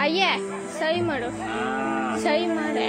ಅಯ್ಯ ಸೈ ಮಾಡು. ಸೈ ಮಾಡೆ.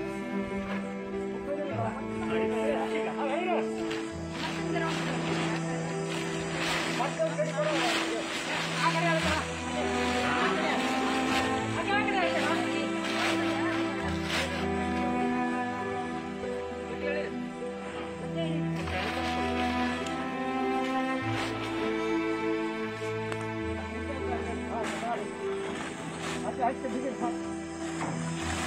I said, you can help.